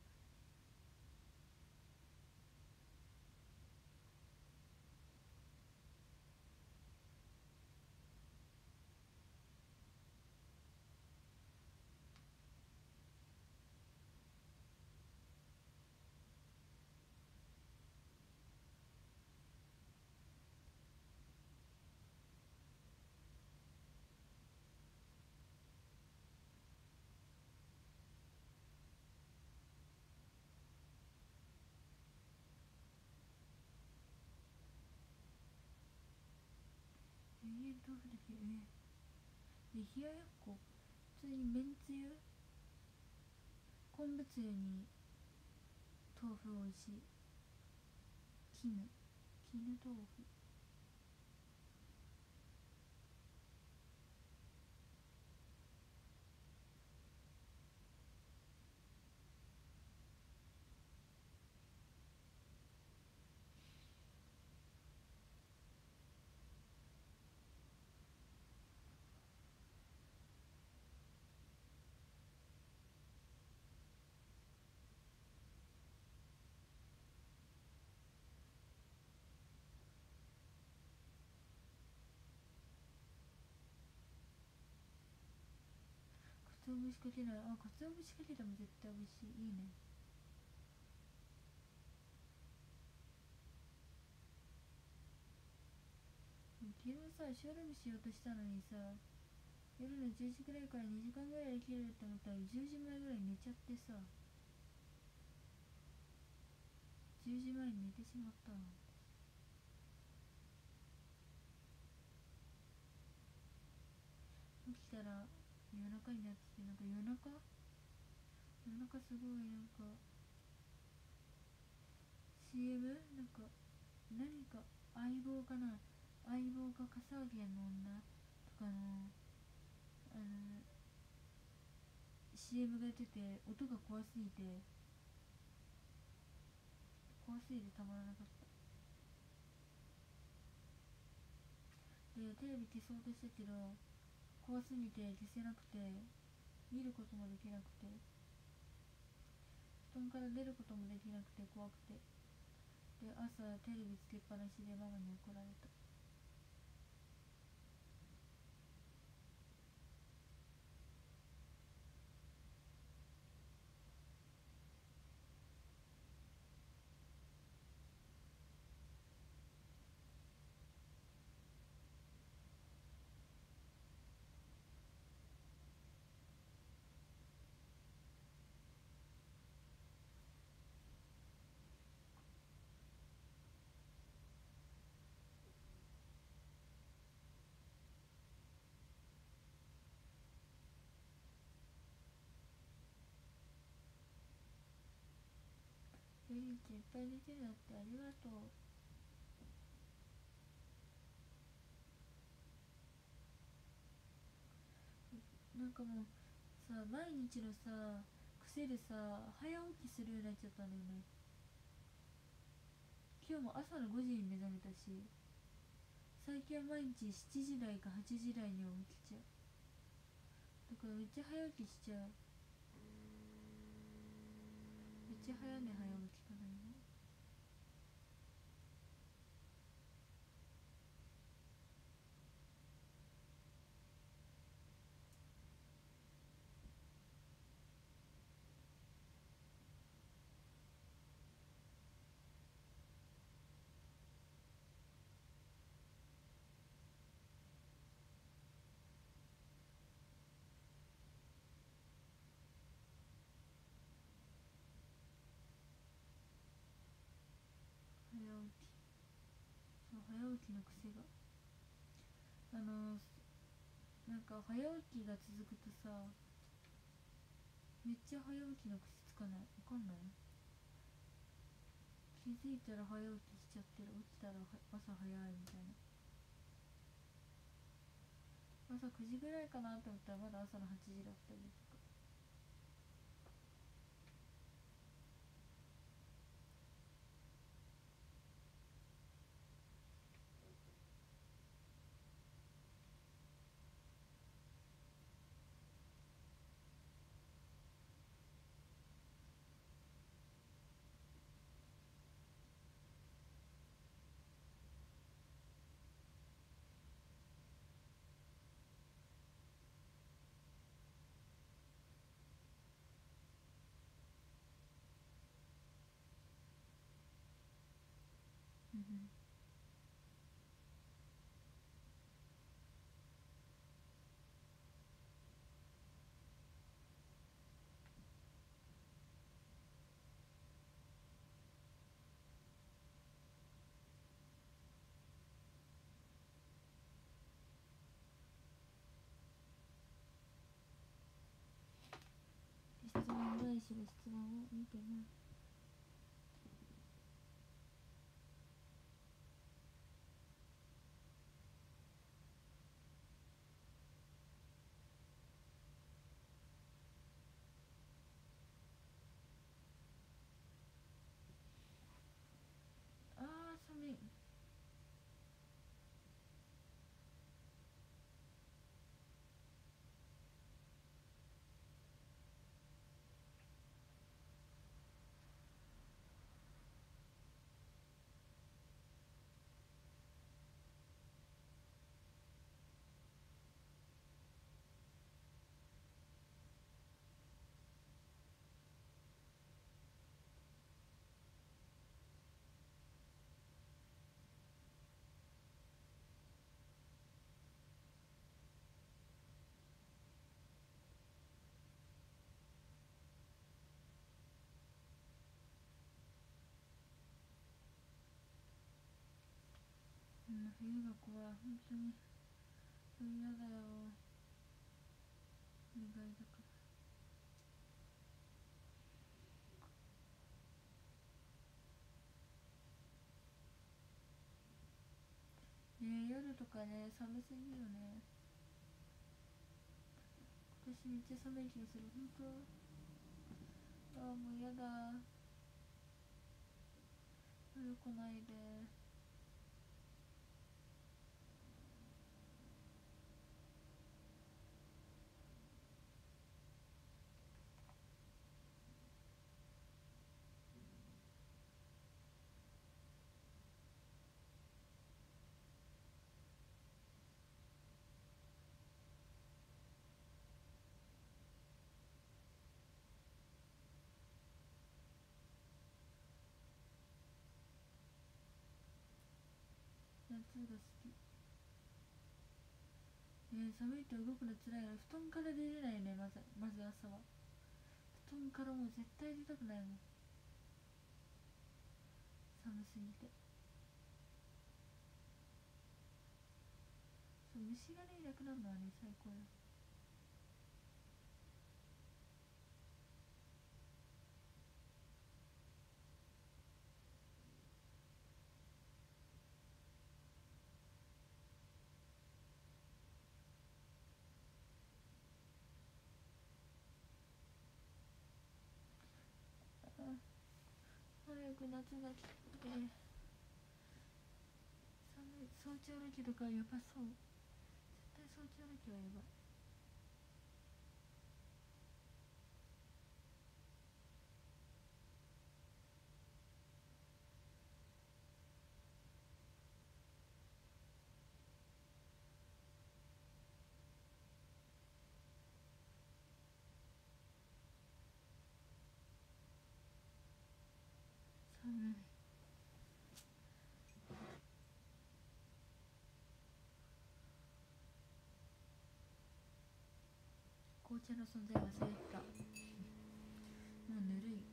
永遠豆腐だけね。で冷ややっこ普通にめんつゆ昆布つゆに豆腐美味しい絹。絹豆腐。節かけない。あ鰹節かけても絶対美味しい。いいね。昨日さショールームしようとしたのにさ夜の10時くらいから2時間ぐらいできるって思ったら10時前ぐらい寝ちゃってさ10時前に寝てしまった。起きたら夜中になっててなんか夜中？夜中すごいなんか CM なんか何か相棒かな？相棒か笠置の女とかのあの CM が出てて音が怖すぎて怖すぎてたまらなかった。でテレビ消そうとしたけど怖すぎて消せなくて見ることもできなくて布団から出ることもできなくて怖くて。で朝テレビつけっぱなしでママに怒られた。ゆうちゃんいっぱい寝てるだってありがとう。なんかもうさ毎日のさ癖でさ早起きするようになっちゃったんだよね。今日も朝の5時に目覚めたし最近は毎日7時台か8時台には起きちゃう。だからめっちゃ早起きしちゃう。めっちゃ早寝早起きかな今早起きそう早起きの癖が。あのなんか早起きが続くとさめっちゃ早起きの癖つかない？わかんない？気づいたら早起きしちゃってる。起きたら朝早いみたいな。朝9時ぐらいかなと思ったらまだ朝の8時だったりうん。質問ないしの質問を見てな。いあー寒いうん冬が怖い本当に嫌だよお願いだからね夜とかね寒すぎるよね今年めっちゃ寒い気がする本当ああもうやだ夜来ないで夏が好き。ええ寒いと動くのつらいから布団から出れないねまずまず朝は。布団からもう絶対出たくないもん。寒すぎて。そう虫がねいなくなるのはね最高よ。く夏が来て寒い早朝ロケとかやばそう。絶対早朝ロケはやばい寒い紅茶の存在忘れてた。もうぬるい。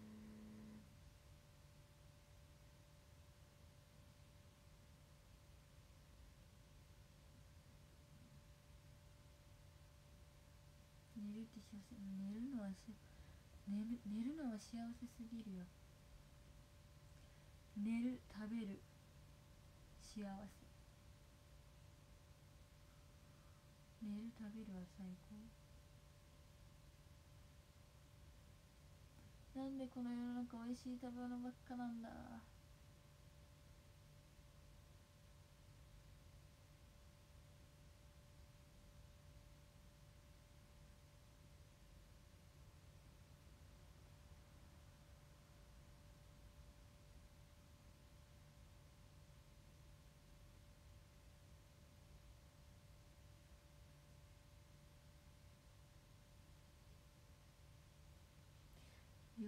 寝るって幸せ。寝るのはし寝る寝るのは幸せすぎるよ。寝る食べる。幸せ。寝る食べるは最高。なんでこの世の中美味しい食べ物ばっかなんだ。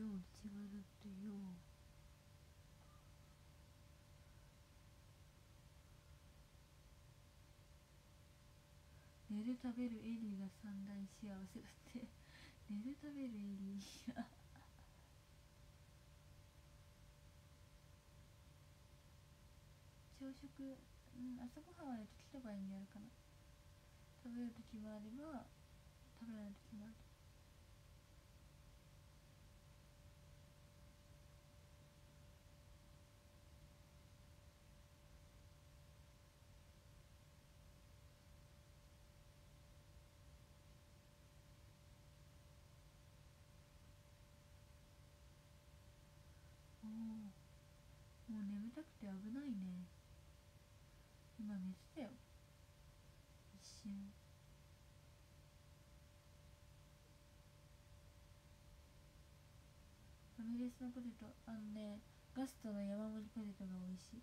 う違うだってよ寝る食べるエリーが三大幸せだって。寝る食べるエリー朝食、うん、朝ごはんはね時と場合にやるかな。食べる時もあれば食べない時もあるおおもう眠たくて危ないね。今寝てたよ。一瞬。ファミレスのポテト。あのねガストの山盛りポテトが美味しい。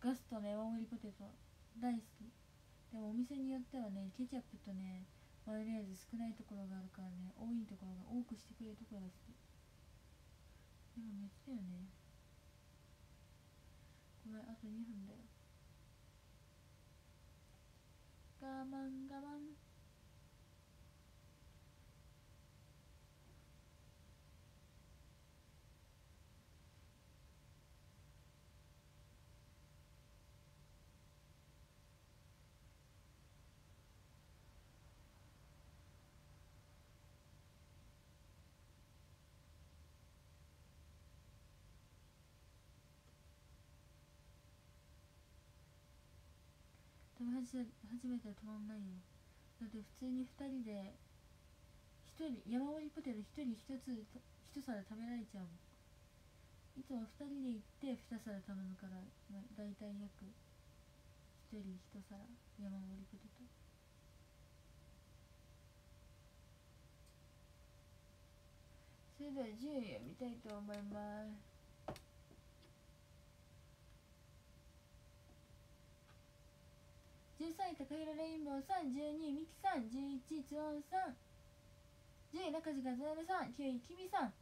ガストの山盛りポテト大好き。でもお店によってはねケチャップとねマヨネーズ少ないところがあるからね多いところが多くしてくれるところが好き。今寝てたよね。ごめんあと2分だよ。我慢我慢。食べ始め初めては止まんないよだって普通に2人で1人山盛りポテト1人1つ1皿食べられちゃうもん。いつも2人で行って2皿頼むから、まあ、大体約1人1皿山盛りポテト。それでは順位を見たいと思います。13位高弘レインボーさん12位ミキさん11位ツオンさん10位中地和則さん9位キビさん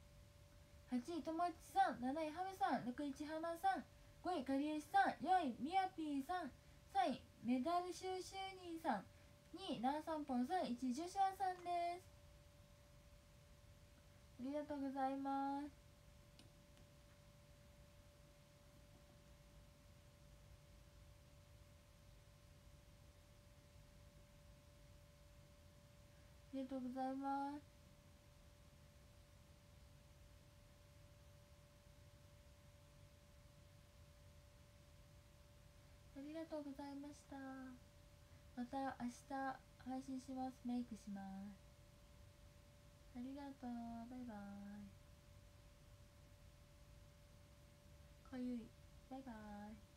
8位ともちさん7位ハムさん6位千花さん5位かりゆしさん4位みやぴーさん3位メダル収集人さん2位ダンサンポンさん1位ジョシュアさんです。ありがとうございます。りがとうございます。ありがとうございました。また明日配信します。メイクします。ありがとう。バイバイ。かゆい。バイバイ。